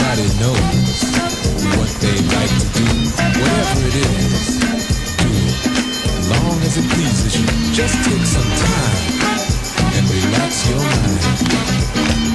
Everybody knows what they like to do. Whatever it is, do it. As long as it pleases you, just take some time and relax your mind.